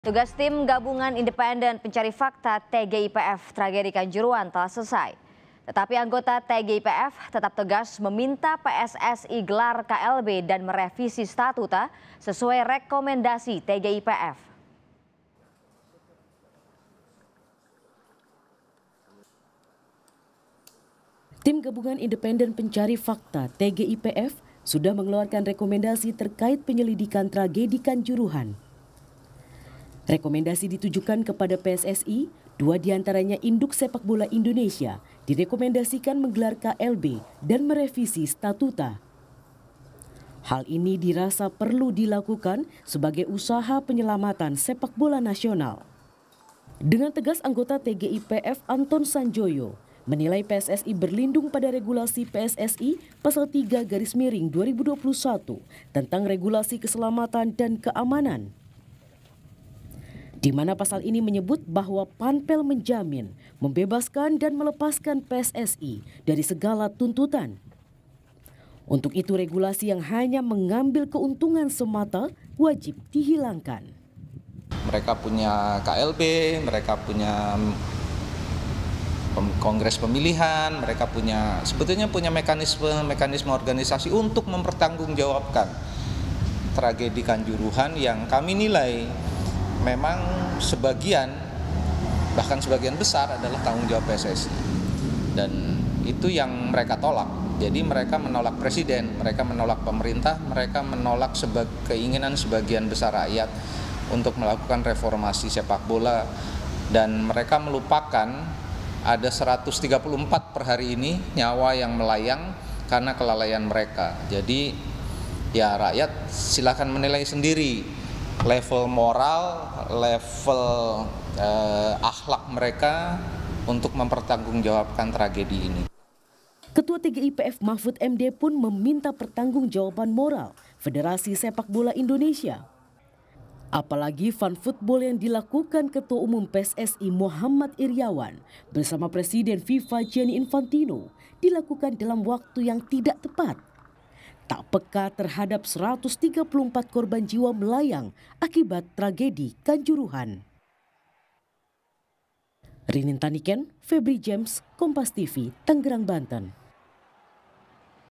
Tugas tim gabungan independen pencari fakta TGIPF tragedi Kanjuruan telah selesai. Tetapi anggota TGIPF tetap tegas meminta PSSI gelar KLB dan merevisi statuta sesuai rekomendasi TGIPF. Tim Gabungan Independen Pencari Fakta TGIPF sudah mengeluarkan rekomendasi terkait penyelidikan tragedi Kanjuruhan. Rekomendasi ditujukan kepada PSSI, dua di antaranya induk sepak bola Indonesia, direkomendasikan menggelar KLB dan merevisi statuta. Hal ini dirasa perlu dilakukan sebagai usaha penyelamatan sepak bola nasional. Dengan tegas anggota TGIPF Anton Sanjoyo menilai PSSI berlindung pada regulasi PSSI pasal 3 garis miring 2021 tentang regulasi keselamatan dan keamanan di mana pasal ini menyebut bahwa Panpel menjamin, membebaskan dan melepaskan PSSI dari segala tuntutan. Untuk itu regulasi yang hanya mengambil keuntungan semata wajib dihilangkan. Mereka punya KLB, mereka punya kongres pemilihan, mereka punya sebetulnya punya mekanisme mekanisme organisasi untuk mempertanggungjawabkan tragedi Kanjuruhan yang kami nilai memang sebagian bahkan sebagian besar adalah tanggung jawab PSSI dan itu yang mereka tolak. Jadi mereka menolak presiden mereka menolak pemerintah mereka menolak seba keinginan sebagian besar rakyat untuk melakukan reformasi sepak bola. Dan mereka melupakan ada 134 per hari ini nyawa yang melayang karena kelalaian mereka. Jadi ya rakyat silakan menilai sendiri level moral, level eh, akhlak mereka untuk mempertanggungjawabkan tragedi ini. Ketua TGIPF Mahfud MD pun meminta pertanggungjawaban moral Federasi Sepak Bola Indonesia. Apalagi fun football yang dilakukan Ketua Umum PSSI Muhammad Iriawan bersama Presiden FIFA Gianni Infantino dilakukan dalam waktu yang tidak tepat tak peka terhadap 134 korban jiwa melayang akibat tragedi Kanjuruhan. Rinin Taniken, Febri James, Kompas TV, Tangerang, Banten.